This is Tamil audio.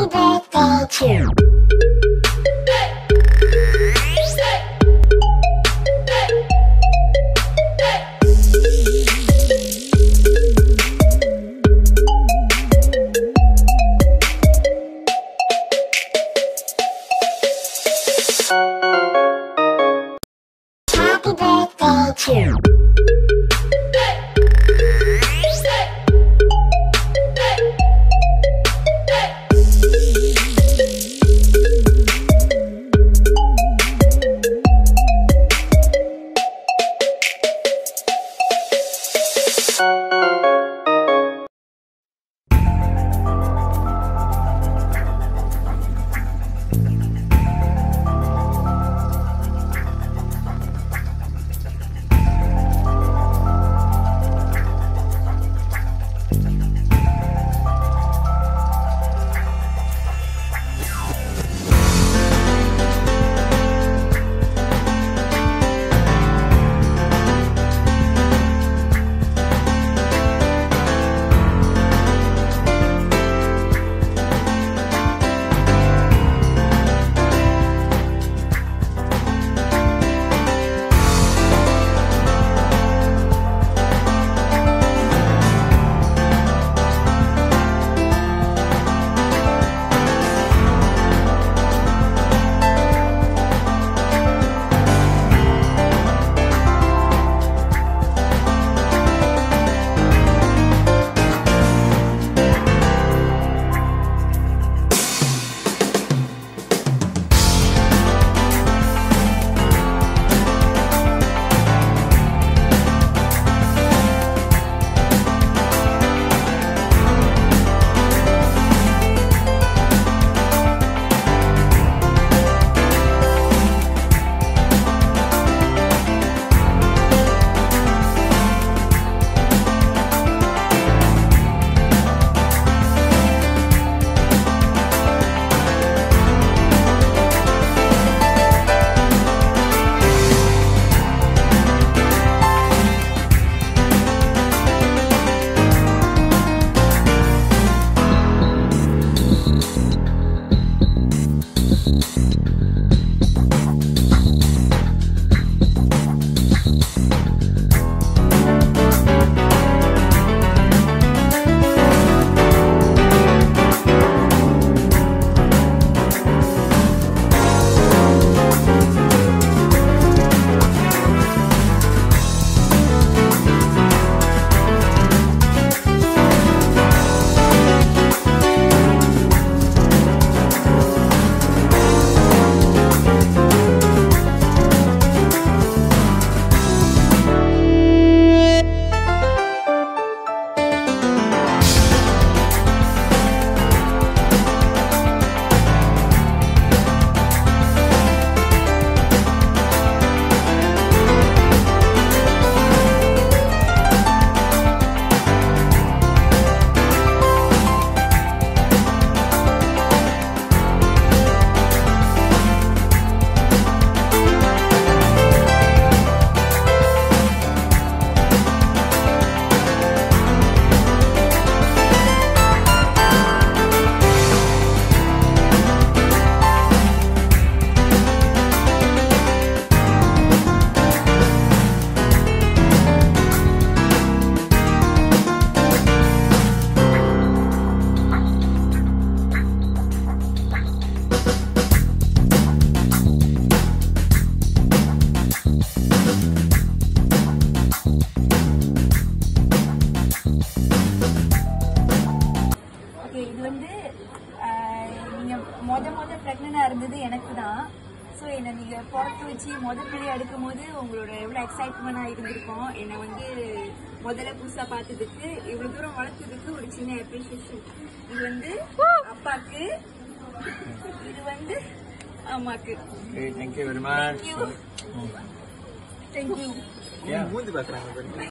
Happy birthday to Happy birthday to Okay இது வந்து ஆஹ், நீங்க மொத மொத ப்ரெக்னெண்டா இருந்தது எனக்கு தான். ஸோ என்னை நீங்க பிறக்க வச்சு முத பிள்ளைய எடுக்கும் போது உங்களோட எவ்வளவு எக்ஸைட்மெண்டா இருந்திருக்கும்? என்னை வந்து முதல்ல புதுசா பார்த்ததுக்கு இவ்வளவு தூரம் வளர்த்ததுக்கு ஒரு சின்ன அப்ரிசியேஷன் இது வந்து அப்பாக்கு இது வந்து அம்மாக்கு. Much. Thank you. Thank you. மூஞ்சி பேசுறாங்க